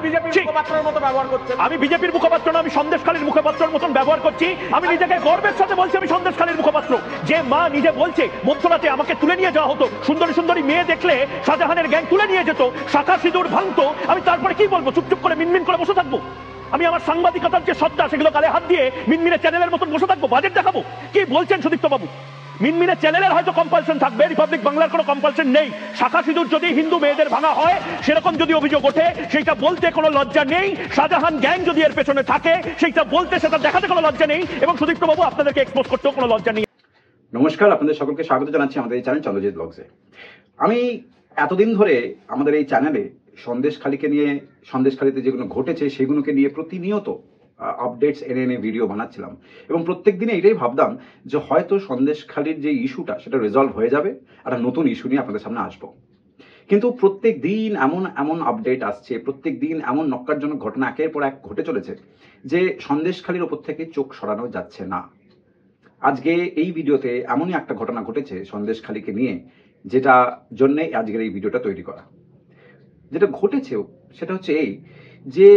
বিজেপির ছি! মুখপাত্রের মতো ব্যবহার করছেন। আমি বিজেপির মুখপাত্র না আমি সন্দেশখালীর মুখপাত্রের মতন ব্যবহার করছি। আমি নিজেকে গর্বের সাথে বলছি আমি সন্দেশখালীর মুখপাত্র। যে মা নিজে বলছে মধ্যরাতে আমাকে তুলে নিয়ে যাওয়া হতো। সুন্দরী সুন্দরী মেয়ে দেখলে শাহজাহানের গ্যাং তুলে নিয়ে যেত শাখা সিঁদুর ভাঙতো। আমি তারপরে কি বলব? চুপচুপ করে মিনমিন করে বসে থাকব? আমি আমার সাংবাদিকতার যে সত্তা সেগুলো গালে হাত দিয়ে মিনমিনে চ্যানেলের মতন বসে থাকব? বাজেট দেখাবো? কি বলছেন সুদীপ্ত বাবু মিনমিনে চ্যানেলের হয়তো কম্পালশন থাকবে রিপাবলিক বাংলার কোনো কম্পালশন নেই। শাখা সিঁদুর যদি হিন্দু মেয়েদের ভাঙা হয়, সেরকম যদি অভিযোগ ওঠে, সেইটা বলতে কোনো লজ্জা নেই। শাহজাহান গ্যাং যদি এর পেছনে থাকে, সেইটা বলতে, সেটা দেখাতে কোনো লজ্জা নেই। এবং সুদীপ্ত বাবু, আপনাদেরকে এক্সপোজ করতেও কোনো লজ্জা নেই। নমস্কার, আপনাদের সকলকে স্বাগত জানাচ্ছি আমাদের এই চ্যানেল চন্দ্রজিৎ ব্লগসে আমি এতদিন ধরে আমাদের এই চ্যানেলে সন্দেশখালীকে নিয়ে, সন্দেশখালীতে যেগুলো ঘটেছে, সেগুলোকে নিয়ে প্রতিনিয়ত আপডেটস এনে এনে ভিডিও বানাচ্ছিলাম। এবং প্রত্যেক দিনে এটাই ভাবতাম যে হয়তো সন্দেশখালীর যে ইস্যুটা, সেটা রেজলভ হয়ে যাবে, একটা নতুন ইস্যু নিয়ে আপনাদের সামনে আসব। কিন্তু প্রত্যেক দিন এমন এমন আপডেট আসছে প্রত্যেক দিন এমন নক্কারজনক ঘটনা একের পর এক ঘটে চলেছে যে সন্দেশখালীর ওপর থেকে চোখ সরানো যাচ্ছে না। আজকে এই ভিডিওতে এমনই একটা ঘটনা ঘটেছে সন্দেশখালীকে নিয়ে, যেটা জন্যে আজকের এই ভিডিওটা তৈরি করা। যেটা ঘটেছে সেটা হচ্ছে এই যে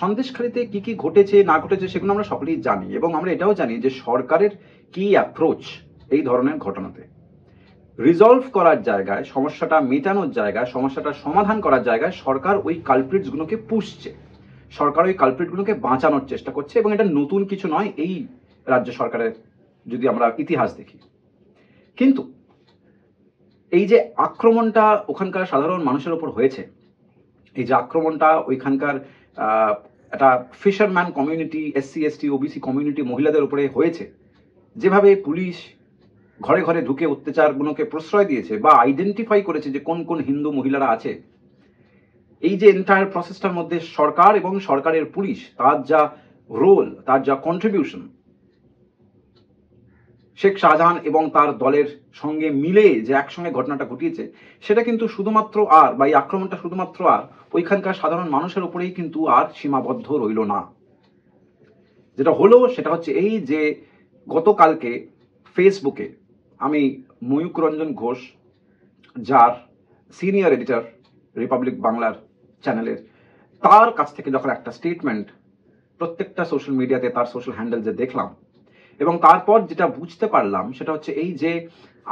সন্দেশখালীতে কি কি ঘটেছে, না ঘটেছে সেগুলো আমরা সকলেই জানি এবং আমরা এটাও জানি যে সরকারের কি অ্যাপ্রোচ এই ধরনের ঘটনাতে। রিজলভ করার জায়গায়, সমস্যাটা মেটানোর জায়গায়, সমস্যাটা সমাধান করার জায়গায় সরকার ওই কালপ্রিটসগুলোকে পুষছে। সরকার ওই কালপ্রিটগুলোকে বাঁচানোর চেষ্টা করছে এবং এটা নতুন কিছু নয়, এই রাজ্য সরকারের যদি আমরা ইতিহাস দেখি। কিন্তু এই যে আক্রমণটা ওখানকার সাধারণ মানুষের ওপর হয়েছে, এই যে আক্রমণটা ওইখানকার একটা fisherman community SC ST OBC community মহিলাদের উপরে হয়েছে। যেভাবে পুলিশ ঘরে ঘরে ঢুকে অত্যাচারগুলোকে প্রশ্রয় দিয়েছে বা আইডেন্টিফাই করেছে যে কোন কোন হিন্দু মহিলারা আছে, এই যে এন্টায়ার প্রসেসটার মধ্যে সরকার এবং সরকারের পুলিশ, তার যা রোল তার যা কন্ট্রিবিউশন শেখ শাহজাহান এবং তার দলের সঙ্গে মিলে যে একসঙ্গে ঘটনাটা ঘটিয়েছে, সেটা কিন্তু শুধুমাত্র আর বা এই আক্রমণটা শুধুমাত্র আর ওইখানকার সাধারণ মানুষের উপরেই কিন্তু আর সীমাবদ্ধ রইল না। যেটা হলো সেটা হচ্ছে এই যে গতকালকে ফেসবুকে আমি ময়ূক রঞ্জন ঘোষ, যার সিনিয়র এডিটর রিপাবলিক বাংলার চ্যানেলের, তার কাছ থেকে যখন একটা স্টেটমেন্ট প্রত্যেকটা সোশ্যাল মিডিয়াতে তার সোশ্যাল হ্যান্ডেল যে দেখলাম এবং তারপর যেটা বুঝতে পারলাম সেটা হচ্ছে এই যে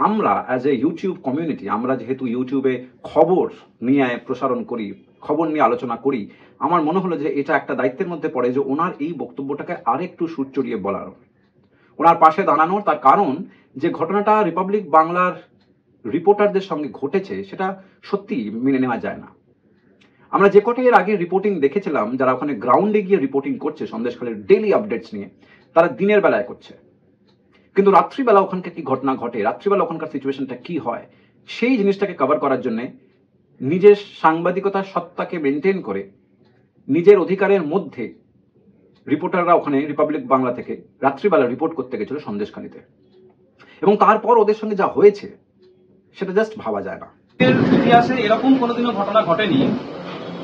আমরা অ্যাজ এ ইউটিউব কমিউনিটি আমরা যেহেতু ইউটিউবে খবর নিয়ে প্রসারণ করি, খবর নিয়ে আলোচনা করি, আমার মনে হলো যে এটা একটা দায়িত্বের মধ্যে পড়ে যে ওনার এই বক্তব্যটাকে আরেকটু সুর চড়িয়ে বলার। ওনার পাশে দাঁড়ানোর তার কারণ যে ঘটনাটা রিপাবলিক বাংলার রিপোর্টারদের সঙ্গে ঘটেছে সেটা সত্যি মেনে নেওয়া যায় না। আমরা যে কটা এর আগে রিপোর্টিং দেখেছিলাম, যারা ওখানে গ্রাউন্ডে গিয়ে রিপোর্টিং করছে সন্দেশখালের ডেলি আপডেটস নিয়ে তারা দিনের বেলায় করছে। কিন্তু রাত্রিবেলা ওখানকার কি ঘটনা ঘটে? রাত্রিবেলা ওখানকার সিচুয়েশনটা কি হয়? সেই জিনিসটাকে কভার করার জন্য নিজের সাংবাদিকতার সত্তাকে মেনটেন করে নিজের অধিকারের মধ্যে রিপোর্টাররা ওখানে রিপাবলিক বাংলা থেকে রাত্রিবেলা রিপোর্ট করতে গেছিল সন্দেশখালীতে। এবং তারপর ওদের সঙ্গে যা হয়েছে, সেটা জাস্ট ভাবা যায় না। ইতিহাসে এরকম কোনোদিনও ঘটনা ঘটেনি।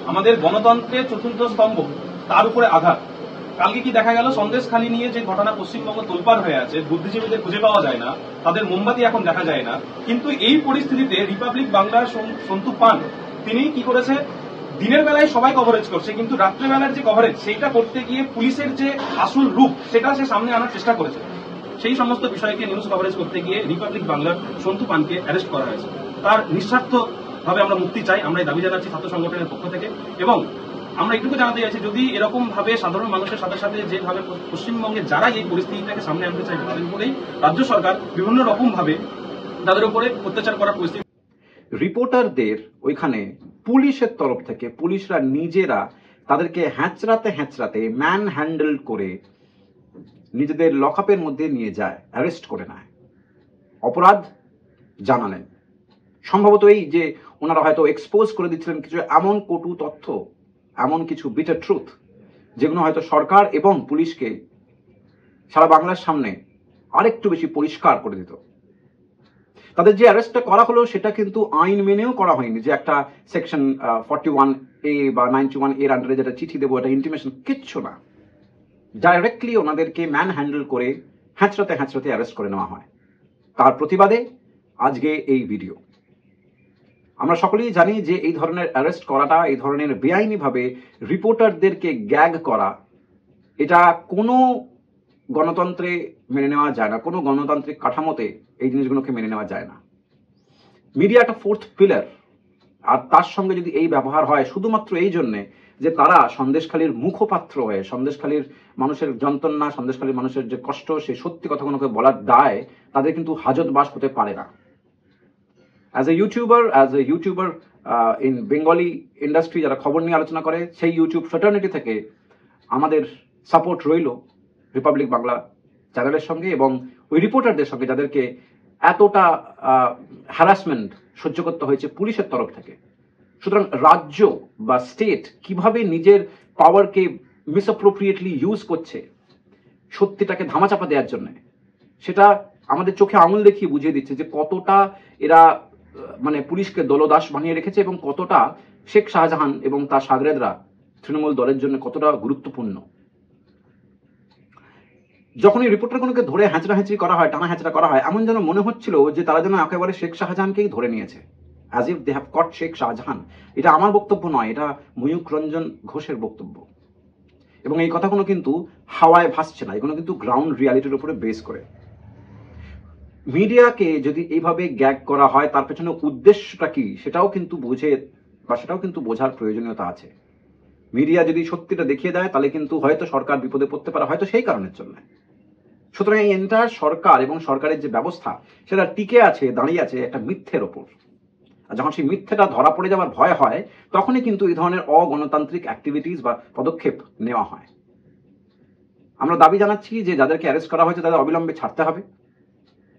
আমাদের গণতন্ত্রের চতুর্থ স্তম্ভ, তার উপরে আঘাত। কালকে কি দেখা গেল? সন্দেশখালী নিয়ে যে ঘটনা পশ্চিমবঙ্গ তোলপাড় হয়ে আছে, বুদ্ধিজীবীদের খুঁজে পাওয়া যায় না, তাদের মোমবাতি এখন দেখা যায় না। কিন্তু এই পরিস্থিতিতে রিপাবলিক বাংলার সন্তু পান, তিনি কি করেছে? দিনের বেলায় সবাই কভারেজ করছে, কিন্তু রাত্রেবেলার যে কভারেজ সেইটা করতে গিয়ে পুলিশের যে আসল রূপ, সেটা সে সামনে আনার চেষ্টা করেছে। সেই সমস্ত বিষয়কে নিউজ কভারেজ করতে গিয়ে রিপাবলিক বাংলার সন্তু পানকে অ্যারেস্ট করা হয়েছে। তার নিঃস্বার্থ ভাবে আমরা মুক্তি চাই আমরা দাবি জানাচ্ছি ছাত্র সংগঠনের পক্ষ থেকে। এবং আমরা এটুকু জানাতে চাইছি, যদি এরকম ভাবে সাধারণ মানুষের সাথে সাথে যেভাবে পশ্চিমবঙ্গে যারা এই পরিস্থিতিটাকে সামনে আনতে চাইবে তাদের উপরেই রাজ্য সরকার বিভিন্ন রকম ভাবে তাদের উপরে অত্যাচার করার পরিস্থিতি রিপোর্টারদের ওইখানে পুলিশের তরফ থেকে পুলিশরা নিজেরা তাদেরকে হ্যাঁচড়াতে হ্যাঁচড়াতে ম্যান হ্যান্ডেল করে নিজেদের লকআপের মধ্যে নিয়ে যায় অ্যারেস্ট করে নেয়। অপরাধ জানালেন। সম্ভবত এই যে ওনারা হয়তো এক্সপোজ করে দিচ্ছিলেন কিছু এমন কটু তথ্য এমন কিছু বিটার ট্রুথ যেগুলো হয়তো সরকার এবং পুলিশকে সারা বাংলার সামনে আরেকটু বেশি পরিষ্কার করে দিত। তাদের যে অ্যারেস্টটা করা হলো, সেটা কিন্তু আইন মেনেও করা হয়নি যে একটা সেকশন ফর্টি ওয়ান এ বা নাইনটি ওয়ানের আন্ডারে যেটা চিঠি দেবো, এটা ইন্টিমেশন কিচ্ছু না। ডাইরেক্টলি ওনাদেরকে ম্যান হ্যান্ডেল করে হ্যাঁচড়াতে হ্যাঁচড়াতে অ্যারেস্ট করে নেওয়া হয়। তার প্রতিবাদে আজকে এই ভিডিও আমরা সকলেই জানি যে এই ধরনের অ্যারেস্ট করাটা, এই ধরনের বেআইনিভাবে রিপোর্টারদেরকে গ্যাগ করা, এটা কোনো গণতন্ত্রে মেনে নেওয়া যায় না, কোনো গণতান্ত্রিক কাঠামোতে এই জিনিসগুলোকে মেনে নেওয়া যায় না। মিডিয়া একটা ফোর্থ পিলার আর তার সঙ্গে যদি এই ব্যবহার হয়, শুধুমাত্র এই জন্যে যে তারা সন্দেশখালীর মুখপাত্র হয়ে, সন্দেশখালীর মানুষের যন্ত্রণা, সন্দেশখালীর মানুষের যে কষ্ট সেই সত্যি কথাগুলোকে বলার দায়, তাদের কিন্তু হাজত বাস হতে পারে না। As a YouTuber as a YouTuber in Bengali industry যারা খবর নিয়ে আলোচনা করে, সেই ইউটিউব ফ্রেটার্নিটি থেকে আমাদের সাপোর্ট রইল রিপাবলিক বাংলা চ্যানেলের সঙ্গে এবং ওই রিপোর্টারদের সঙ্গে যাদেরকে এতটা হ্যারাসমেন্ট সহ্য করতে হয়েছে পুলিশের তরফ থেকে। সুতরাং রাজ্য বা স্টেট কীভাবে নিজের পাওয়ারকে মিসঅ্যাপ্রোপ্রিয়েটলি ইউজ করছে সত্যিটাকে ধামাচাপা দেওয়ার জন্য, সেটা আমাদের চোখে আঙুল দেখিয়ে বুঝিয়ে দিচ্ছে যে কতটা এরা মানে পুলিশকে দলদাস বানিয়ে রেখেছে এবং কতটা শেখ শাহজাহান এবং তার সাগরেদরা তৃণমূল দলের জন্য কতটা গুরুত্বপূর্ণ। যখন এই রিপোর্টারগুলোকে ধরে হ্যাঁচড়া হ্যাঁচড়ি করা হয় টানা হ্যাঁচড়া করা হয়, এমন যেন মনে হচ্ছিল যে তারা যেন একেবারে শেখ শাহজাহানকেই ধরে নিয়েছে। As if they have caught Sheikh Shahjahan. এটা আমার বক্তব্য নয়, এটা ময়ূক রঞ্জন ঘোষের বক্তব্য। এবং এই কথাগুলো কিন্তু হাওয়ায় ভাসছে না, এগুলো কিন্তু গ্রাউন্ড রিয়ালিটির উপরে বেস করে। মিডিয়াকে যদি এইভাবে গ্যাগ করা হয়, তার পেছনে উদ্দেশ্যটা কি? সেটাও কিন্তু বুঝে বা সেটাও কিন্তু বোঝার প্রয়োজনীয়তা আছে। মিডিয়া যদি সত্যিটা দেখিয়ে দেয়, তাহলে কিন্তু হয়তো সরকার বিপদে পড়তে পারে, হয়তো সেই কারণের জন্য। সুতরাং এই এন্টায়ার সরকার এবং সরকারের যে ব্যবস্থা, সেটা টিকে আছে, দাঁড়িয়ে আছে একটা মিথ্যের ওপর। আর যখন সেই মিথ্যেটা ধরা পড়ে যাওয়ার ভয় হয়, তখনই কিন্তু এই ধরনের অগণতান্ত্রিক অ্যাক্টিভিটিস বা পদক্ষেপ নেওয়া হয়। আমরা দাবি জানাচ্ছি যে, যাদেরকে অ্যারেস্ট করা হয়েছে, তাদের অবিলম্বে ছাড়তে হবে।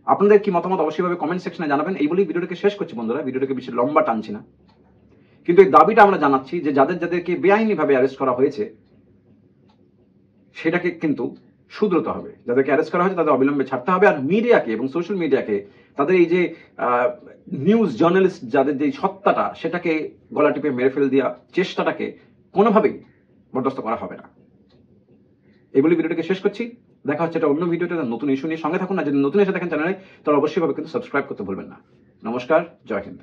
আপনাদের কি মতামত অবশ্যইভাবে কমেন্ট সেকশনে জানাবেন। এই বলেই ভিডিওটাকে শেষ করছি বন্ধুরা। ভিডিওটাকে বেশি লম্বা টানছি না। কিন্তু এই দাবিটা আমরা জানাচ্ছি যে যাদের, যাদেরকে বেআইনিভাবে অ্যারেস্ট করা হয়েছে, সেটাকে কিন্তু শুধরতে হবে। যাদেরকে অ্যারেস্ট করা হয়েছে, তাদের অবিলম্বে ছাড়তে হবে। আর মিডিয়াকে এবং সোশ্যাল মিডিয়াকে তাদের এই যে নিউজ জার্নালিস্ট যাদের যে সত্তাটা, সেটাকে গলা টিপে মেরে ফেল দেওয়া চেষ্টাটাকে কোনোভাবেই বরদাস্ত করা হবে না। এগুলি ভিডিওটাকে শেষ করছি। দেখা হচ্ছে এটা অন্য ভিডিওটা নতুন ইস্যু নিয়ে সঙ্গে থাকুন। না যদি নতুন এসে দেখেন চ্যানেলে তাহলে অবশ্যই ভাবে কিন্তু সাবস্ক্রাইব করতে ভুলবেন না। নমস্কার, জয় হিন্দ।